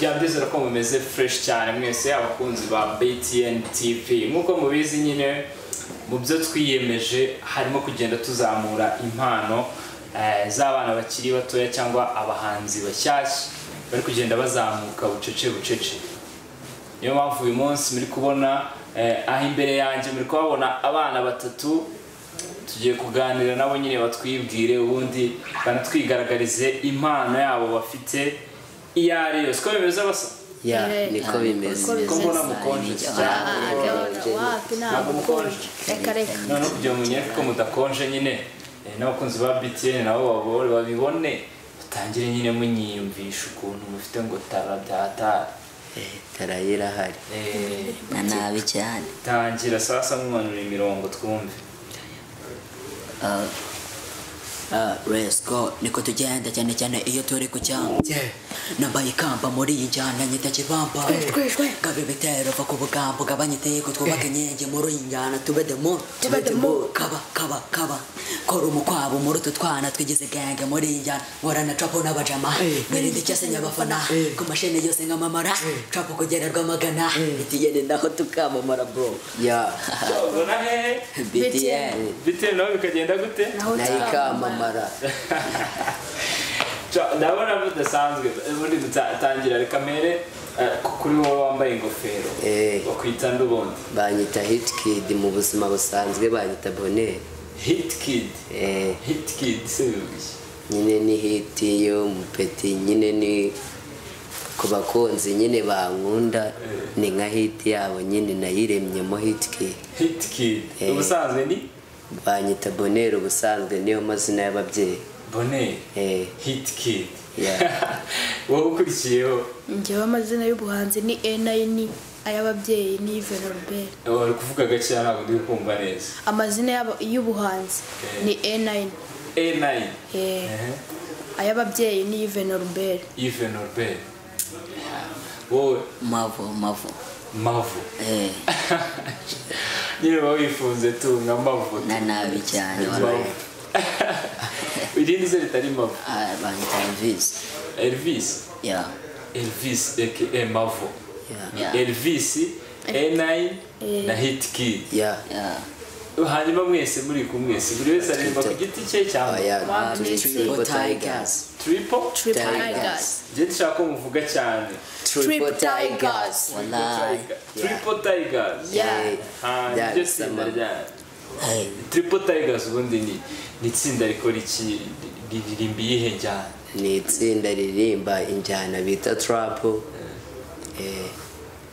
byaba byizera ko mumeze fresh cyane mwese abakunzi ba BTN TV nk'uko mubizi nyine mu byo twiyemeje harimo kugenda tuzamura impano eh, z'abana bakiri batoya cyangwa abahanzi bashyashya. Bari kugenda bazamuka bucece bucece. Niyo mpamvu uyu munsi muri kubona eh, aho imbere yanjye muri kuhabona abana batatu tugiye kuganira nabo nyine batwibwire ubundi banatwigaragarize impano yabo bafite. Iyo ari yo siko bimeze basa ya niko bimeze ko mbona mukonje Ntabwo mukonje. reka reka none kugira ngo munyereke ko mudakonje nyine eh, n'abakunzi ba BTN nabo babo- babibone mutangire nyine munyiyumvisha ukuntu mufite ngo tara byatara Eh, tarayo irahari Eh, na nabi cyane tangira sasa mwanura imirongo twumve Uh, let's go niko tugenda cyane cyane iyo turi ku cyangwa nambaye ikamba muri iyi njyana nyita kibamba. Gabe ibitero va ku bugambo gabanya iteko twubake inkingi muri iyi njyana tube demo Tube moon. kaba kaba kaba. Kora umukwabo muri utu twana twigize genge muri iyi njyana. Nkorana trapo n'abajama mwirinde icyasenya abafana ku mashini yose nk'amamara. Trapo kugera rwamagana. Itiyene naho tukamamara bro. Ya btn BTN nabo bikagenda gute? Nayo ikamamara Ca- ndabona bidasanzwe ubundi dutangira reka mere eh, ku- kuri wowe wambaye ingofero. Eh. bakwita n'ubundi banyita hit kid mu buzima busanzwe banyita boneri hit kid? Eh, hit kid se bivuze nyine ni hit yo mupeti nyine ni ku bakunzi nyine bankunda ni nka hit yabo nyine nayiremyemo hit kid. Hit kid. Eh. ubusanzwe ni? Banyita boneri ubusanzwe niyo mazina y'ababyeyi. Bonnet Eh, hit kid. Yeah. wowe ukurikiyeho? Njyewe amazina y'ubuhanzi ni enayini ay'ababyeyi ni Yves Norbert wari kuvuga gake ntabwo ndi kumva neza. Amazina y'ubuhanzi Eh. ni enayini A9 Eh. Ehe. ay'ababyeyi ni Yves Norbert wowe? Mavo mavo. Mavu. Eh. Nyine uba tu nka mavu. Na nabi cyane irindi ze ritari mavu. Ah, banyita Elvis. Elvis? Yeah. Elvis aka mavu. Yeah. Elvis A9 na Hit Kid ya yeah. Hanyuma mwese muri kumwe mwese. Buri wese aririmba ku giti cye cyangwa aya Wow, triple tigers. Triple? Triple Tigers. Njye ko muvuga cyane triple tigers. Wallahi. Triple Tigers. Yeah. Ah, Yeah, niryo tsinda ryanyu Triple Tigers ubundi ni itsinda rikora iki? Riririmba iyihe njyana? Ni itsinda ririmba injyana bita trap. Eh,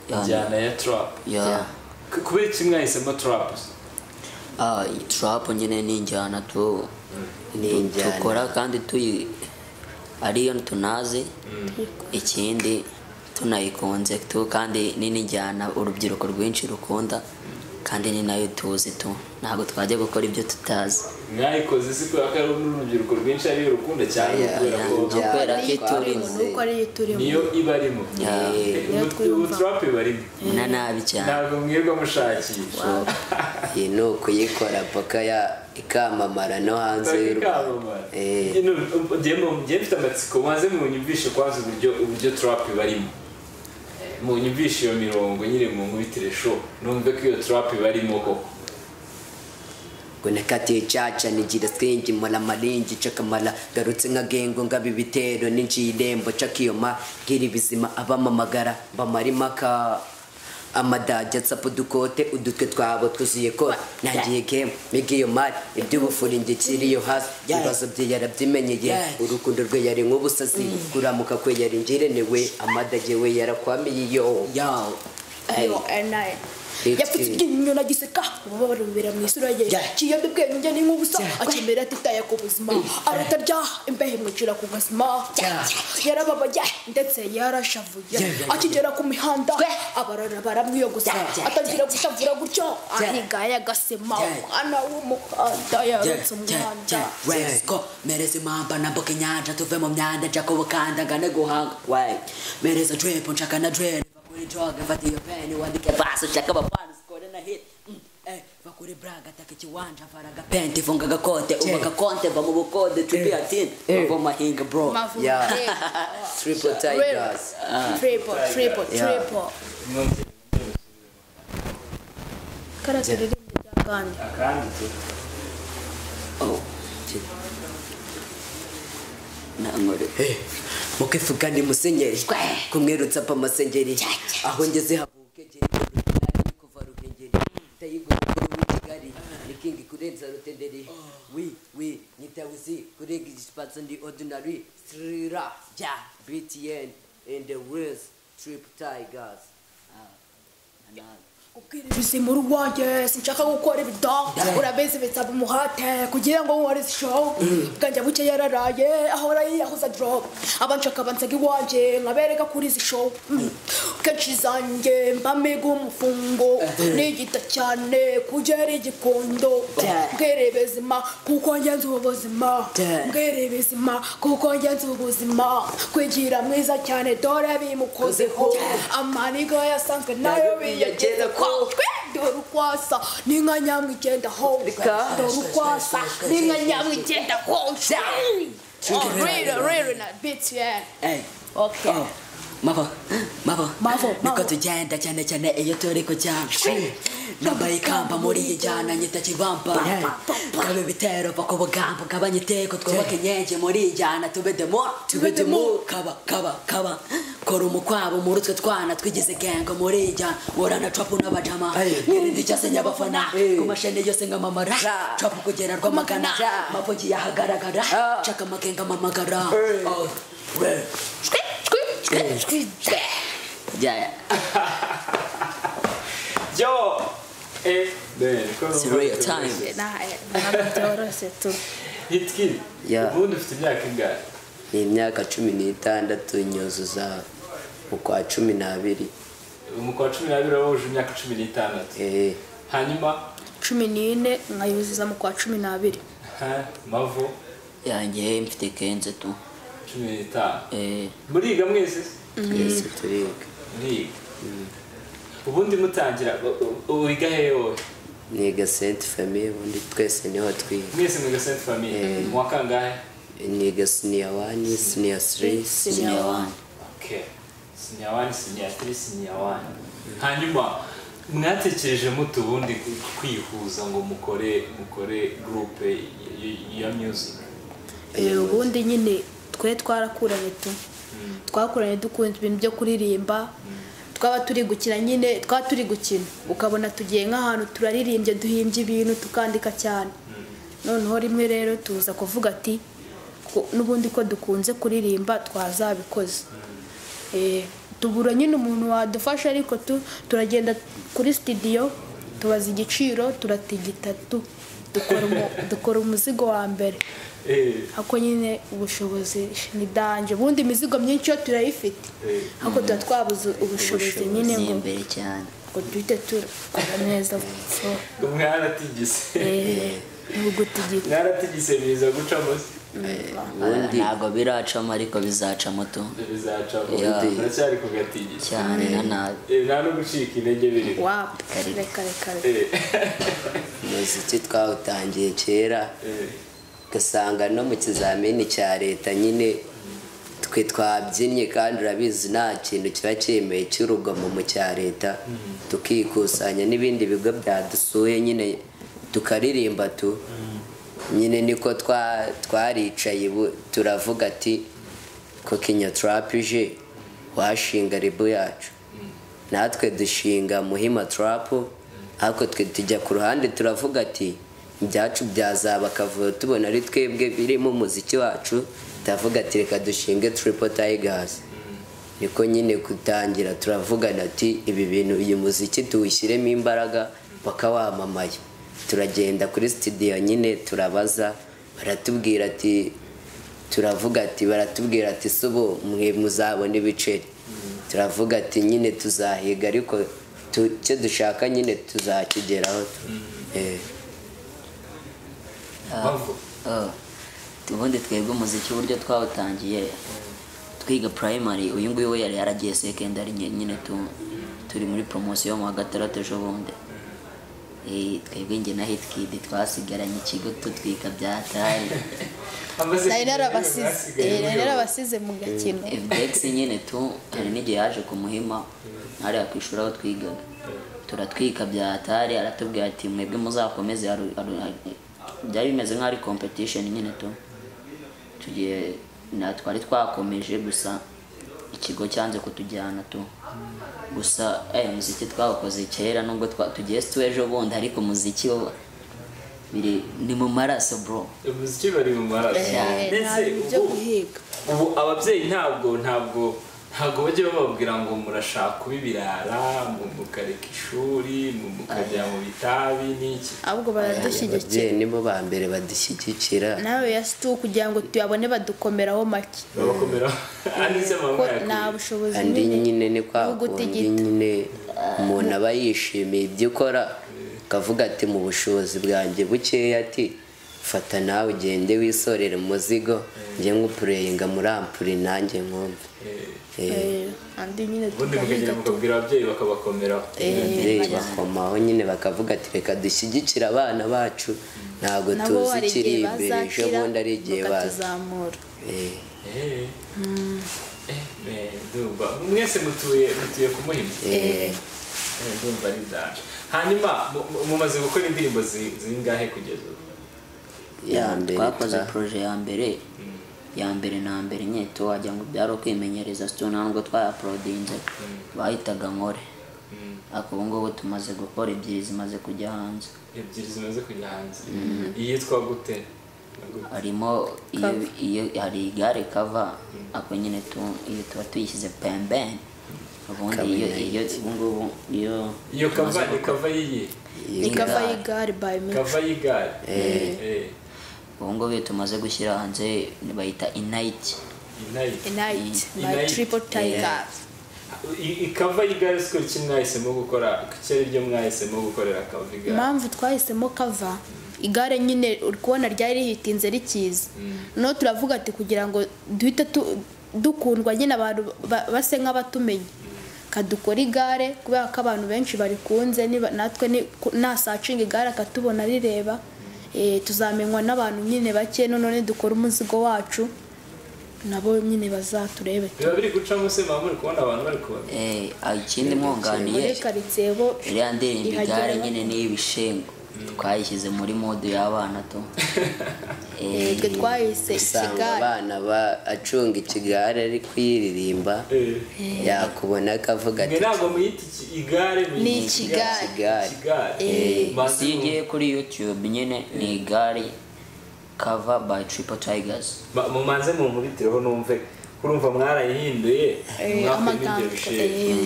injyana ya trap. Yeah. Ku- kubera iki mwahisemo trap? Ah trap nyine ni injyana tu. Injyana. tukora kandi tuyi ariyo tunazi ikindi tunayikunze tu kandi ni n'injyana urubyiruko rwinshi rukunda kandi ni na yo tuzi tu ntabwo twajya gukora ibyo tutazi mwayikoze si kubera ko ari n'urubyiruko rwinshi ariyo rukunda cyane kubera ko ko Niyo iba arimo Yeah. Eh, Niyo ubu- twiyumva. ubu trap iba arimo na nabi cyane ntabwo mwirwa mushakisha iyi ni ukuyikora paka ya ikamamara no hanze y'u Rwanda Eh, mfite amatsiko maze munyumvishe kwanza uburyo uburyo trap iba arimo munyumvishe iyo mirongo nyine mu nkubitire show. Numve ko iyo trap iba arimo koko. Ngo nakatiye caca nigira swingi mala maringi cakamala garutse nka gengo ngaba ibitero ninjiye irembo cakiyoma bwira ibizima abamamagara bamara impaka amadage atsapu udukote udutwe twabo twuzuye ko nangiye game miga iyo mari iby'ubufuri ngikiriyo hasi. Ibibazo bye yarabyimenyeye urukundo rwe yari nk'ubusazi kuramuka kwe yari ngirenewe amadage we yarakwamiye iyo. Yo iyo enayini Hit yapfutse iryinyo nagiseka ububabare bubera mu isura ye kiyembe bwenge ni nk'ubusa akemera atitaye ku buzima aratarya imbehe imwicira ku gazima yarababaye ndetse yarashavuye akigera ku mihanda abarara baramwiyogoza atangira gushavura gutyo ahigaye agasema umwana w'umuhanda yarutse umuhanda Resco mereza impamba nambuka inyanja tuve mu myanda nshaka ubukanda ngane guhanga way mereza drip nshaka na drip va kuri jog mfata iyo pen wandike verse ushaka abafana score na hit Mm, eh, va kuri uri braga taka ikiwanja vara agapenti funga agakote uba agakonte va mu bukode tripi atini bava mahinga bro. Mavu. Yeah. Triple. triple. Tigers Triple, triple, Yeah. triple. Kariya turirimbye bya kandi. akandi tu oh nankore mukivuga ni musenyeri. Kumwerutsa pa amasengeri aho ngeze havuke jeri. Kuva ruhengeri. Tayigura kuri mu kigali. Ni kingi kurenza rutenderi. Wi wi nyitawuzi kurenga igipatso ndi ordinary strira ja btn and the wheels trip tigers. Ubwiriza mu rwanjye sinshaka gukora ibida urabizi bisaba umuhate kugira ngo nkore show. Bwanjye buke yararaye ahora yiyahuza drop. Abanshaka bansaga iwanjye nkabereka kuri izi show. Mm. Kenshi zanjye mbamiga umufungo nigita cyane kugera igikondo mbwere bezima kuko ngenzi ubuzima. Mbwere bezima kuko ngenzi ubuzima. Kwigira mwiza cyane dore bimukozeho. Amaniga yasanzwe nayo biyageze ko dore ukwasa n'inka nyamwigendaho. Dore ukwasa n'inka nyamwigendaho. Rero rero na biti yeah. Hey. okay. Oh, mavo mavo. Mavo, niko mavo. tugenda cyane cyane iyo turi ku cyangwa nambaye ikamba muri iyi jyana nyita kibamba. Kabe ibitero va ku bugambo gabanya iteko twubake inyenzi muri iyi jyana tube demo tube demo kaba kaba kaba. Kora umukwabo muri utwe twana twigize gengo muri iyi jyana murana trapu n'abajama. Mwirinde icyasenya abafana ku masheni yose nkamamara trapu kugera rwamagana mavugi yahagaragara. Caka amagenga amamagara Oh, we. Yeah. yo eh It's real time. byoroshye tu hitkid ubundi ufite imyaka ingahe ni imyaka cumi n'itandatu nyuzuza mu kwa cumi n'abiri mu kwa cumi n'abiri waba wuje imyaka cumi n'itandatu eh hanyuma cumi n'ine nkayuzuza mu kwa cumi n'abiri ha, mavu yanjye mfite kenze tu cumi n'itanu eh. Muriga mwese? Twese turiga muriga. Ubundi mutangira wiga hehe wowe? Niga sainte famille ubundi twese ni ho twiga. Mwese mwiga sainte famille? Mu wa kangahe niga siniya wani siniya siri one. Okay senior one senior three senior one. Hanyuma mwatekereje mute ubundi kwihuza ngo mukore mukore y- ya music? Eh, ubundi nyine twe twarakuranye tu. Twakuranye dukunda ibintu byo kuririmba. Twaba turi gukina nyine twaba turi gukina. Ukabona tugiye nk'ahantu turaririmbye duhimbye ibintu tukandika cyane. Noneho rimwe rero tuza kuvuga ati n'ubundi ko dukunze kuririmba twazabikoze. Eh, tubura nyine umuntu wadufasha ariko tu turagenda kuri studio tubaza igiciro turatigita dukora umuzigo wa mbere. Eh. Ako nyine ubushobozi ni danje ubundi imizigo myinshi yo turayifite. Eh. Ariko tuba twabuze ubushobozi nyine ngo imbere cyane. ngo duhite tukora neza so, mwaratigise eh, mwaratigise biza gucamo ntabwo biracamo ariko bizacamo tu. Muracyari ku gatigisi cyane na nabi Eh, nta no gucika intege biri. Wapi reka reka reka Eh, umuziki twawutangiye kera. Eh, ugasanga no mu kizamini cya leta nyine twe twabyinnye kandi urabizi nta kintu kiba cyemeye cy'urugomo mu cya leta tukikusanya n'ibindi bigo byadusuye nyine tukaririmba tu. Nyine niko twa- twaricaye turavuga ati ko kinya turapije washinga ribu yacu. Natwe dushinga muhima turapu ariko twe tujya ku ruhande turavuga ati ibyacu byazaba akavuyo tubona ari twebwe birimo umuziki wacu turavuga ati reka dushinge triple tigers. Niko nyine gutangira turavugana ati ibi bintu uyu muziki tuwushyiremo imbaraga paka wamamaye. Turagenda kuri studio nyine turabaza baratubwira ati turavuga ati baratubwira ati se ubu mwe muzabona ibiceri. Turavuga ati nyine tuzahiga ariko icyo dushaka nyine tuzakigeraho Eh. Ubundi twebwe umuziki uburyo twawutangiye. Twiga primary uyu nguyu we yari yaragiye secondary nyine tu, turi muri promosiyo mu wa gatandatu ejo bundi Eh, twebwe njye na hitkid twasigaranye ikigo tutwika byatari nari narabasize eh, narabasize mu gakino. Fdex nyine tu hari n'igihe yaje ku muhima hariya ku ishuri aho twigaga. Turatwika byatari aratubwira ati mwebwe muzakomeze byari bimeze nk'aho ari competition nyine tu. Tugiye na twari twakomeje gusa ikigo cyanze kutujyana tu. Gusa eh umuziki twawukoze kera nubwo tugiye ejo bundi ariko umuziki wo biri ni mu maraso bro. Umuziki bari mu maraso. Eh, ndetse ubu- guhiga. ubu ababyeyi ntabwo ntabwo ntabwo bajya bababwira ngo murashaka kuba ibirara mu mukareka ishuri mu mukajya mu bitabi n'iki ahubwo baradushyigikira. Ababyeyi nibo ba mbere badushyigikira. Nawe yasitu kugira ngo tuyabone badukomeraho make. Babakomera anditse ko amabara nta bushobozi andi nyine ni kwa kundi nyine umuntu aba yishimiye ibyo ukora akavuga ati mu bushobozi bwanjye bukeya ati fata nawe ugende wisorere umuzigo njye nk'upureyinga muri ampuri nanjye nkumve. Eh, Eh, andi nyine ubundi mukagenda mukabwira ababyeyi bakabakomeraho ababyeyi bakomaho nyine bakavuga ati reka dushyigikire abana bacu. Ntabwo nabo tuzi ikiri imbere ejo bundi ari igihe baza. Eh, Eh. Eh, eh, ndumva. Mwese mutuye mutuye ku muhima eh, Eh, ndumva ari danje hanyuma mu- mu- mumaze gukora indirimbo zi- zingahe kugeza ubu? Ya mbere twakoze twa- proje ya mbere ya mbere na mbere nyine wagira ngo byari ukwimenyereza situ ntabwo twayaporodinze bahitaga nkore. Ariko ubu ngubu tumaze gukora ebyiri zimaze kujya hanze. Ebyiri zimaze kujya hanze. Iyitwa gute? Harimo iyo, iyo hari igare kava ako nyine iyo tuba tuyishyize pembeni ubundi iyo iyo ubu ngubu iyo iyo kava tumaze ni gukora- kava y'iyi ni kava Igare. y'igare me kava y'igare? Eh, ubu ngubu iyo tumaze gushyira hanze bayita inayiti inayiti night I- my night. triple tiger. I- ikava y'igare siko iki mwahisemo gukora kuki ari ryo mwahisemo gukorera kava igare impamvu twahisemo kava igare nyine uri kubona ryari rihitinze rikiza noneho turavuga ati kugira ngo duhite dukundwa nyine abantu ba- base nk'abatumenya kadukora igare kubera ko abantu benshi barikunze natwe nasacinga igare akatubona rireba. Tuzamenywa n'abantu nyine bake none dukora umuzigo wacu nabo nyine bazaturebe. Biba biri gucamo se mama muri kubona abantu bari kubona Eh, ikindi mwunganiye iriya ndirimbo igare nyine n'iy'ibishengo twayishyize muri modu y'abana to. Eh, twe twahise usanga ikigare. abana ba- acunga ikigare ari kuyiririmba Eh, yakubona akavuga mwe ati ntabwo muyita igare Ni ikigare. Eh. Iyo ugiye kuri youtube nyine ni igare cover by triple tigers. Ma- mumanze munkubitireho numve kurumva mwarayihinduye Eh, amagambo, n'ibyo bishe eh.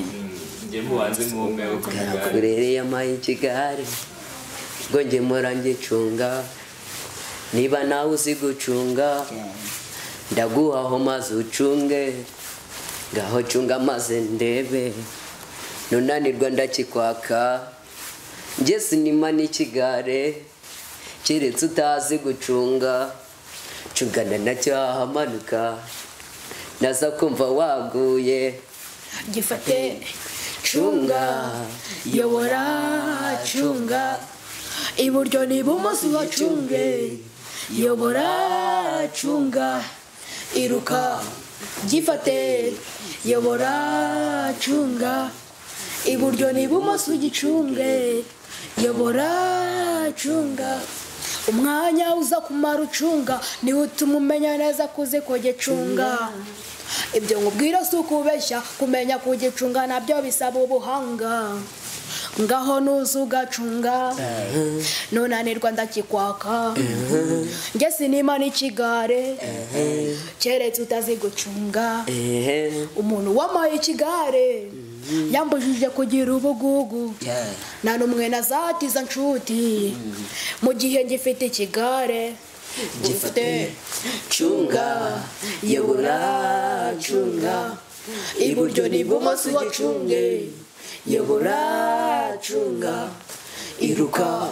njye mubanze mwumve uko igare. kurere yamaye ikigare. Ngo njye mpora ngicunga niba nawe uzi gucunga ndaguhaho maze ucunge ngaho cunga maze ndebe. Nunanirwa ndakikwaka. Njye sinima n'ikigare keretse utazi gucunga cungana na cyo hahamanuka naza kumva waguye. Gifate cunga yobora cunga iburyo n'ibumoso uhacunge yobora cunga iruka gifate. Yobora cunga iburyo n'ibumoso ugicunge. Yobora cunga umwanya uza kumara ucunga niwo utuma umenya neza kuze kugicunga ibyo nkubwira si ukubeshya kumenya kugicunga na byo bisaba ubuhanga. Ngaho nuza ugacunga nunanirwa ndakikwaka. Njye sinima n'ikigare keretse utazi gucunga. Umuntu wamaye ikigare yambujije kugira ubugugu. Nta n'umwe nazatiza nshuti. Mu gihe ngifite ikigare gifite cunga. Yobora cunga. Iburyo n'ibumoso wacunge yobora cunga iruka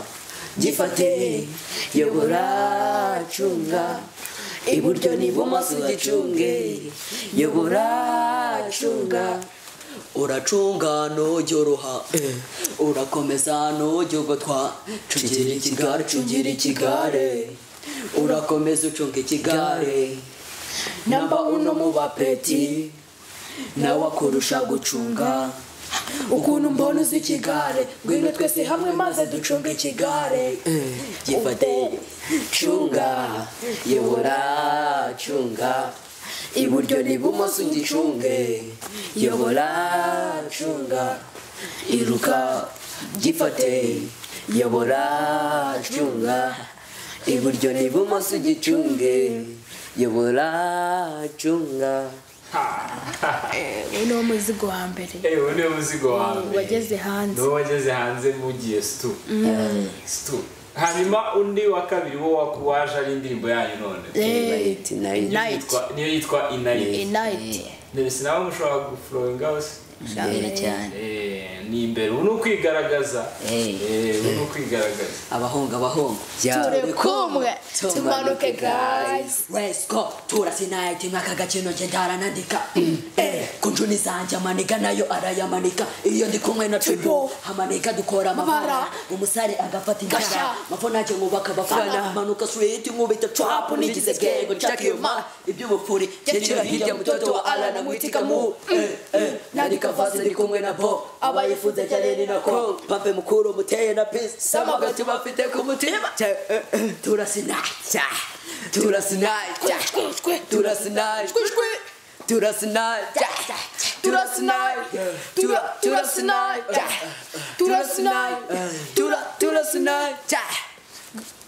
gifate yobora cunga iburyo n'ibumoso gicunge yobora cunga uracunga nujyoroha urakomeza nujyogotwa cungira ikigare. cungira ikigare. Urakomeza ucunga ikigare. Namba uno mu bapeti nawe akurusha gucunga ukuntu mbona uzi ikigare ngwino twese hamwe maze ducunge ikigare. Gifate cunga yobora cunga iburyo n'ibumoso ugicunge yobora cunga iruka gifate yobora cunga iburyo n'ibumoso ugicunge yobora cunga uyu ni wo muzigo wa mbere. Eh, uwo niwo muzigo wa mbere. wageze hanze. Niwo wageze hanze mugiye situ situ hanyuma undi wa kabiri wo wa- waje ari indirimbo yanyu none. Yitwa- niyo yitwa inayiti inayiti mbese nawe mushobora gufurowinga se ubutabera cyane. Eh, ni imbere. Ubu ni ukwigaragaza ubu eh. ni eh, ukwigaragaza abahunga abahunga byari kumwe. Tumanuke gayizi wesiko turasinayite nk'aka gakino njye ndaranandika. Mm. Ku njuni zanjye amaniga na yo arayamanika. Iyo ndi kumwe na tubu amanika dukora amabara umusare agafata inzara mapfa ntacyo nkubaka abafana manuka switi nkubita capu n'igize gego nshaka iyo ma. iby'ubupfuri njye hirya mutoto wa arana nkwitika mu nandika vase ndi kumwe na bo abayifuza cyane ni nako pampe mukuru muteye na peace sama gati bafite ku mutima turasi night turasi night turasi night turasi night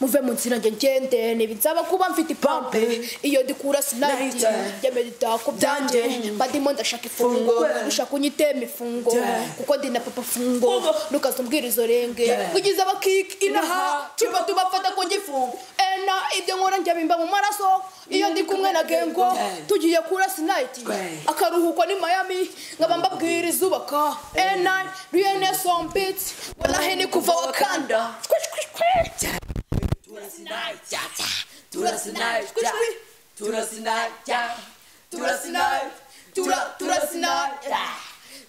muve mu nzira njye ngende. Ntibitsaba kuba mfite ipampe iyo ndikura sinayiti njya medita ku byanjye. Mba ndimo ndashaka ifungo. Ushaka unyitema ifungo. Kuko ndi na papa fungo. Nukaza umbwira izo renge kugize abakiki inaha. Tuba tubafata ku gifu ena ibyo nkora njya bimba mu maraso. Iyo ndi kumwe na gengo tugiye kura sinayiti akaruhuko ni miami. Nkaba mbabwira izubaka. Ena riyene sombiti walahe ni kuva wakanda. Turasinaja, turasinaja, turasinaja, turasinaja, tura, turasinaja,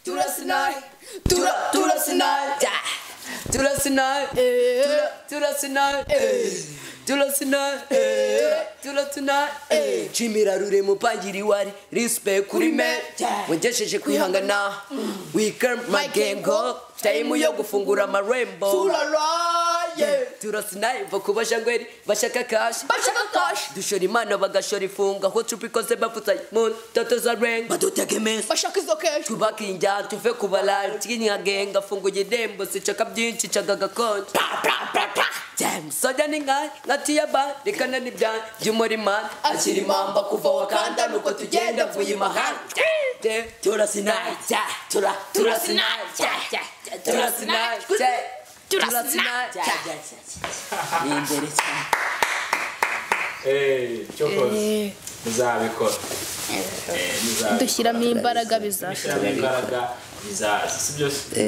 turasinaja, tura, turasinaja, turasinaja, tura, turasinaja. Tulosina, eh, tulosina, eh, Jimira rure mupangiri wari respect kuri me wengesheje kwihangana we girl my gang go time yo gufungura amarembo turaraye turasinayiva ku bashangweri bashaka kashi bashaka kashi dushora imana bagashora ifunga aho cupa ikoze bapfutsa mu toto za renga badutega iminsi bashaka izo keshi tubaka injyana tuve ku balari twinyagenga funguye idembo sicaka byinshi caga gakonje soja ni nkari nkatiya ba rekana n'ibyanyu by'umurima akiri impamba kuva wakanda nuko tugenda vuye imahanga turasinayita tura turasinayita turasinayita turasinayita ni imbere cyane Eh, cyokoze muzabikora Eh, dushyiramo imbaraga bizashoboka Dushyiramo imbaraga bizaza si byo? Se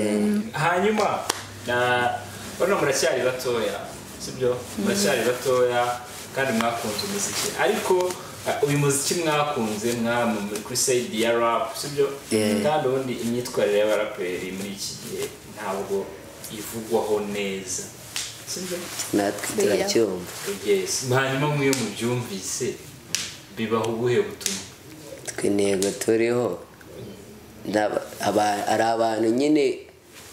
hanyuma na bano muracyari batoya. Si byo? Muracyari batoya kandi mwakunze umuziki. Ariko eh, uyu muziki mwakunze mwaba muri kuri sayidi ya rap. Si byo? Kandi ubundi imyitwarire y'abaraperi muri iki gihe ntabwo ivugwaho neza. Natwe turacyumva. Yes. Hanyuma mwiyo mubyumvise bibaho ubuhe butumwa? Twe intego turiho. N'aba- aba- ari abantu nyine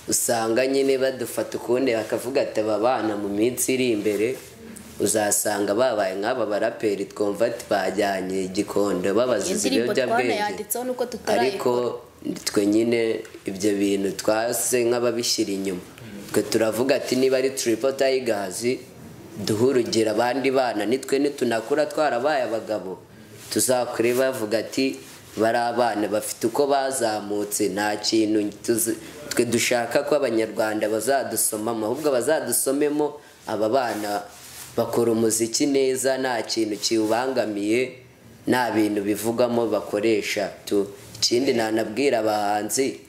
usanga nyine badufata ukundi bakavuga ati aba bana mu minsi iri imbere uzasanga babaye nk'aba baraperi twumva ati bajyanye igikondo babaziza ibiyobyabwenge. ariko twe nyine ibyo bintu twase nk'ababishyira inyuma. Turavuga ati niba ari turipo tayigazi duhe urugero abandi bana. Nitwe nitunakura twarabaye abagabo. Tuzakure bavuga ati bari abana bafite uko bazamutse nta kintu twe dushaka ko abanyarwanda bazadusomamo ahubwo bazadusomemo aba bana bakora umuziki neza nta kintu kiwubangamiye nta bintu bivugamo bakoresha ikindi nanabwira abahanzi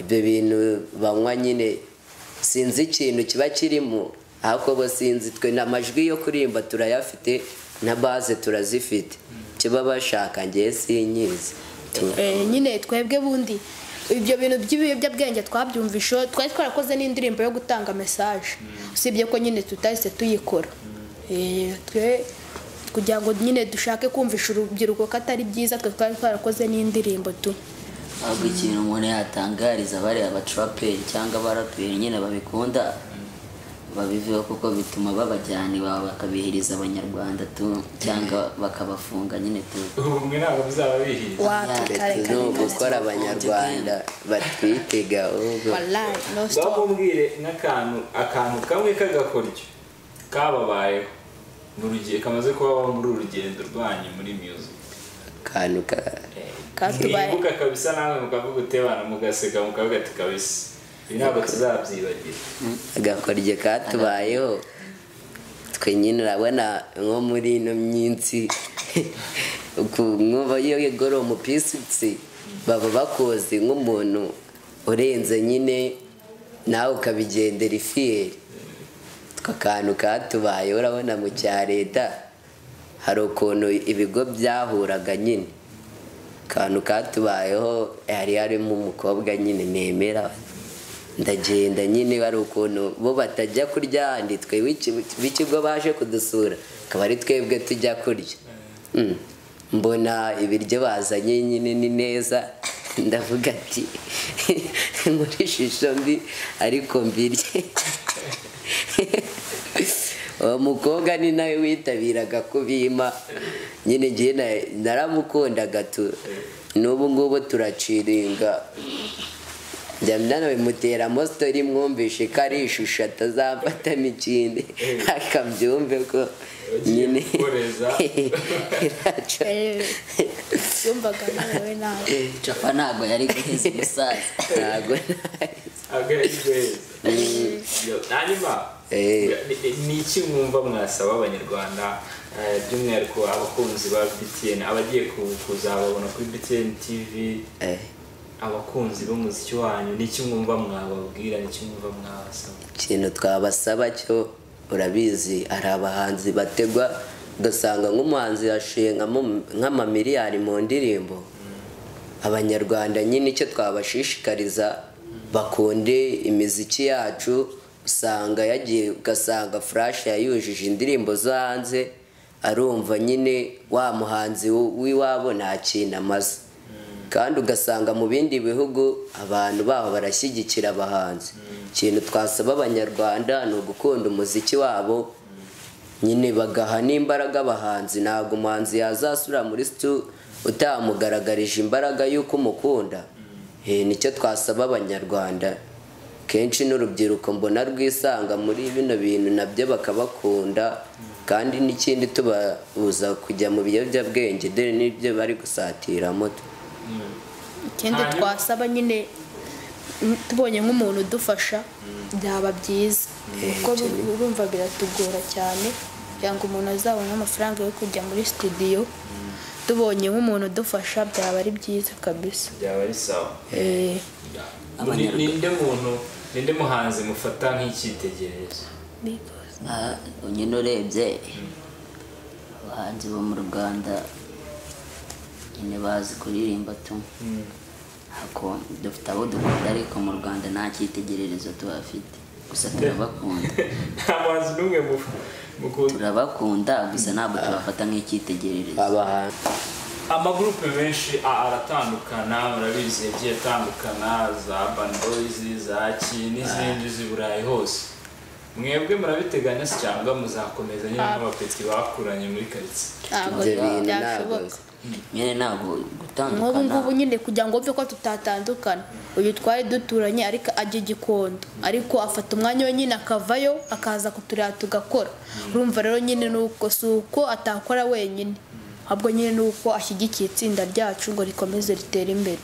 ibyo bintu banywa nyine sinzi ikintu kiba kirimo. Bo sinzi twe n'amajwi yo kuririmba turayafite na baze turazifite. Kiba bashaka ngewe sinyizi. Eh, nyine twebwe bundi ibyo bintu by'ibiyobyabwenge twabyumvishe twari twarakoze n'indirimbo yo gutanga mesaje usibye ko nyine tutahise tuyikora. Eh, twe kugira ngo nyine dushake kumvisha urubyiruko ko atari byiza twe twari twarakoze n'indirimbo tu. Ahubwo ikintu umuntu yatangariza bariya abatraperi cyangwa abaraperi nyine babikunda babiveho kuko bituma babajyana iwabo bakabihiriza abanyarwanda tu cyangwa bakabafunga nyine tu. Ubumwe ntabwo ndetse no gukora abanyarwanda batwitega stop. Mumbwire nk'akantu akantu kamwe k'agakoryo kababayeho. Mu rugendo kamaze kubaho muri uru rugendo rwanyu muri music. Kantu ka. Mwibuka kabisa namwe mukavuga utebana mugaseka mukavuga ati kabisa. Ibi ntabwo tuzabyibagira agakoryo katubayeho. Twe nyine urabona nko muri ino minsi mwumva iyo yegora umupisitsi baba bakoze nk'umuntu urenze nyine nawe ukabigendera ifiyeri twe akantu katubayeho urabona mu cya leta hari ukuntu ibigo byahuraga nyine. Akantu katubayeho hari harimo umukobwa nyine nemera. Ndagenda nyine hari ukuntu bo batajya kurya ndi twe b'ikigo baje kudusura. Akaba ari twebwe tujya kurya. Mm. mbona ibiryo bazanye nyine ni neza. Ndavuga ati muri ishusho mbi ariko mbirye. uwo mukobwa ni nawe witabiraga kubima. Nyine ngiye na- naramukundaga tu n'ubu ngubu turaciringa. Njya nanabimutera sitori mwumvishe ko ari ishusho atazafatamo ikindi. Akabyumve ko nyine Eh, yumvaga nawe nawe. Capa ntabwo yari guheza umusaza. Ntabwo Eh. Ni- ni- iki mwumva mwasaba abanyarwanda eh, by'umwihariko abakunzi ba btn abagiye ku- kuzababona kuri btn tv Eh, abakunzi b'umuziki wanyu ni iki mwumva mwababwira ni iki mwumva mwabasaba ikintu twabasaba cyo urabizi hari abahanzi bategwa ugasanga nk'umuhanzi yashingamo nk'amamiliyari mu ndirimbo. Abanyarwanda nyine icyo twabashishikariza bakunde imiziki yacu usanga yagiye ugasanga furashi yayujuje indirimbo zo hanze arumva nyine wa muhanzi w'iwabo nta kintu amaze. Kandi ugasanga mu bindi bihugu abantu baho barashyigikira abahanzi. Ikintu twasaba abanyarwanda ni ugukunda umuziki wabo nyine bagaha n'imbaraga abahanzi. Ntabwo umuhanzi yazasura muri situ utamugaragarije imbaraga y'uko umukunda. Eh, ni cyo twasaba abanyarwanda. Kenshi n'urubyiruko mbona rwisanga muri bino bintu na byo bakabakunda kandi n'ikindi tubabuza kujya mu biyobyabwenge dore n'ibyo bari gusatiramo ikindi twasaba nyine mm, tubonye nk'umuntu udufasha byaba byiza. Kuko urumva biratugora cyane kugira ngo umuntu azabone amafaranga yo kujya muri studio. Tubonye nk'umuntu udufasha byaba ari byiza kabisa. Byaba ari sawa. Eh, Ni- ninde muntu ninde muhanzi mufata nk'icyitegererezo? Ah, nyine urebye. Abahanzi bo mu rwanda nyine bazi kuririmba tu. Ako dufite abo dukunda ariko mu rwanda nta cyitegererezo tubafite gusa turabakunda. Nta muhanzi n'umwe mu- mukunda turabakunda gusa ntabwo tubafata nk'icyitegererezo. Abahanzi. Amagurupe menshi aratandukana murabizi yagiye atandukana za Urban Boys za ki n'izindi z'i Burayi hose. Mwebwe murabiteganya se cyangwa muzakomeza nyine n'abapeti bakuranye muri karitsiye? Ntabwo nyine ntabwo nk'ubu gutandukana. Ngubu nyine kugira ngo wumve ko tutatandukana. Uyu twari duturanye ariko ajya i gikondo ariko afata umwanya we nyine akavayo akaza kutureba tugakora. Urumva rero nyine ni uko si uko atakora wenyine. Ahubwo nyine ni uko ashyigikiye itsinda ryacu ngo rikomeze ritere imbere.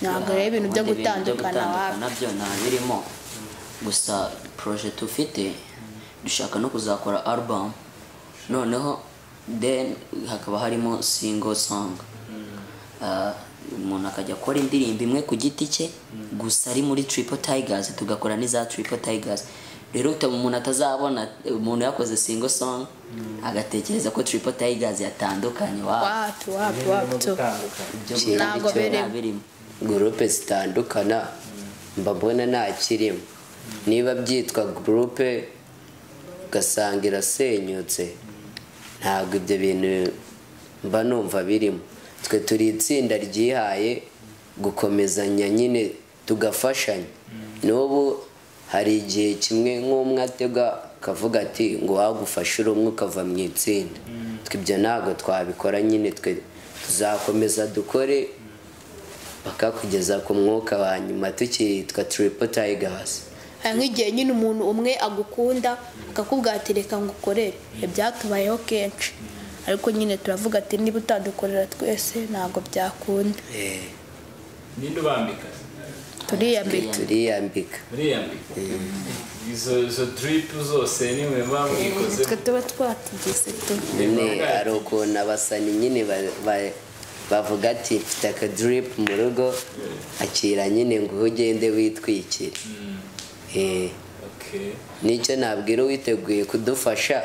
Ntabwo rero ibintu byo gutandukana wapi. byo nta birimo. Gusa poroje tufite dushaka no kuzakora album. Noneho then hakaba harimo single song. Ah, umuntu akajya akora indirimbo imwe ku giti cye gusa ari muri triple tigers tugakora n'iza triple tigers. Rero utaba umuntu atazabona umuntu yakoze single song agatekereza ko triple tigers yatandukanye wa wapi wapi wapi tu. Ibyo Kintu Ntabwo birimo gurupe zitandukana mba mbona nta kirimo. Niba byitwa gurupe ugasanga irasenyutse ntabwo ibyo bintu mba numva birimo. Twe turi itsinda ryihaye gukomezanya nyine tugafashanya. N'ubu hari igihe kimwe nk'umwe atega akavuga ati ngo wagufashe uri umwe ukava mu itsinda. Twe ibyo ntabwo twabikora nyine twe tuzakomeza dukore bakakugeza ku mwuka wa nyuma tukitwa triple tigers. Hari nk'igihe nyine umuntu umwe agukunda akakubwira ati reka ngukorere. Ibyatubayeho kenshi. Ariko nyine turavuga ati niba utadukorera twese ntabwo byakunda. Ninde ubambika turiyambika turiyambika uriyambika izo diripu zose ni we mwikoze twe tuba twatugize tu nyine hari ukuntu abasani nyine ba- ba- bavuga ati mfite akadiripu mu rugo. Akira nyine ngo ugende witwikire. Eh, Okay. ni cyo nabwira uwiteguye kudufasha.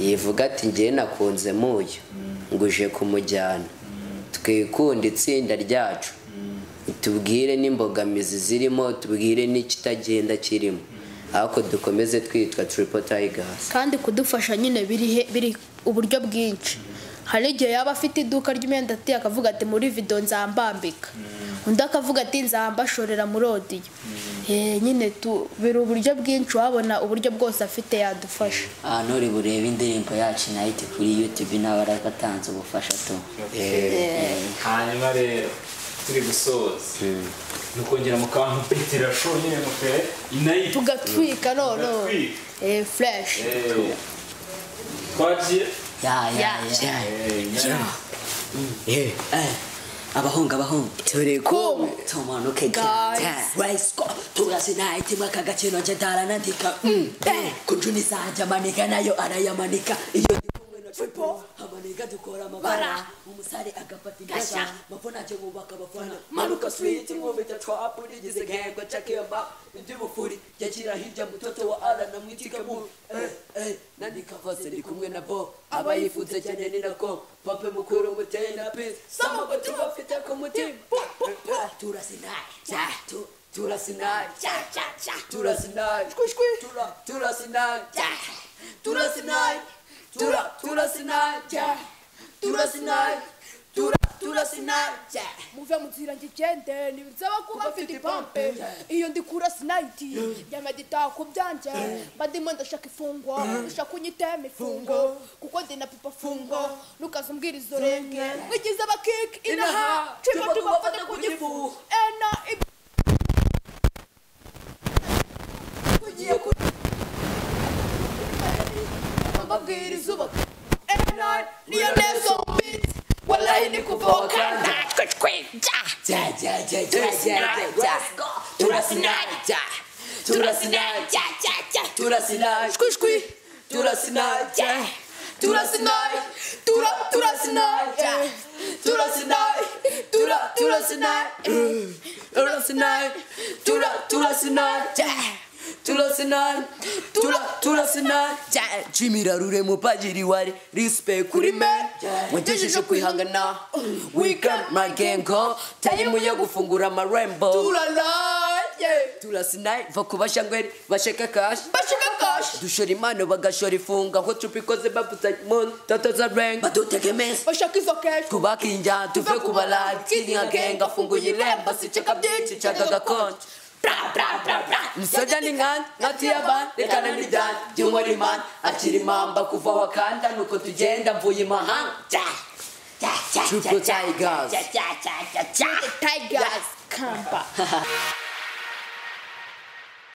Yivuga ati ngewe nakunze muyo ngo uje kumujyana. Twikunda itsinda ryacu. Tubwire n'imbogamizi zirimo tubwire n'ikitagenda kirimo. Ariko dukomeze twitwa triple tigers. Kandi kudufasha nyine biri he- biri uburyo bwinshi. Hari igihe yaba afite iduka ry'imyenda ati akavuga ati muri video nzambambika. Undi akavuga ati nzambashorera muri odiyo Eh, nyine tu biri uburyo bwinshi wabona uburyo bwose afite yadufasha. Ahantu uri burebe indirimbo yacu nayite kuri youtube nawe aragatanze ubufasha tu. Okay. hanyuma rero. Turi gusoza. Ni ukongera mu kantu petera show nyine mukere inayiti tugatwika noneho Tugatwika. eh, fresh. Twagiye. Ya ya Ya. ya Eh, Eh, abahungu abahungu. Turi kumwe tumanuke Guys. raisiko turasinahitimwe aka gakino nje ndaranandika Mm, eh, kunjuni zanje amanika na yo arayamanika. Iyo na tripo amanika dukora amabara. Umusare agafata ingashya mapfo na cyo bubaka abafana. Manuka street nkubita trap nigize nkego cakemba iby'ubufuri yakira hirya mutoto wa ala namwitika mu eh, eh, nandika vose ndi kumwe na bo abayifuze cyane ni nako pape mukuru muteye na peace samago tubafite ku mutima turasinaye Tu- turasinaye turasinaye Tura- turasinaye turasinaye Tura- turasinaye turasinaye Tura- turasinaye muve mu nzira ngigende ntibisaba kuba mfite ipampe iyo ndi kura sinayiti yamedita ku byanjye mba ndimo ndashaka ifungo ndashaka unyitema ifungo kuko ndi na pipa fungo nukaza umbwira izo renge mwigize abakiki inaha tripa tubafate ku gifu ena ib- tugiye ku mbabwira izuba ena niyo neza umubitsi walayi ni kuva wakanda Shwi, shwi. Turasinayi, tura, turasinayi, eh. Turasinayi, tura, turasinayi, eh. Turasinayi, tura, turasinayi, eh. turasinari tura turasinari cimirarure mupagiri wari respect kuri me. Wagejeje kwihangana. Weekend. Magengo. Tayimu yo gufungura amarembo Turalaye, turasinari va ku bashangweri bashaka kashi bashika kashi, dushora impano bagashora ifunga aho cupa ikoze bavuza mu toto za renga badutege meza bashaka izo keshi. kubaka injyana tuve ku kiri nka genga afunguye irembo siceka byinshi nshaka gakonje musoja ni nkanda nkati y'abandi rekana n'ijyana by'umuri imana akiri impamba kuva wakanda nuko tugenda mvuye imahanga Triple Tigers. Tigers, Kamba.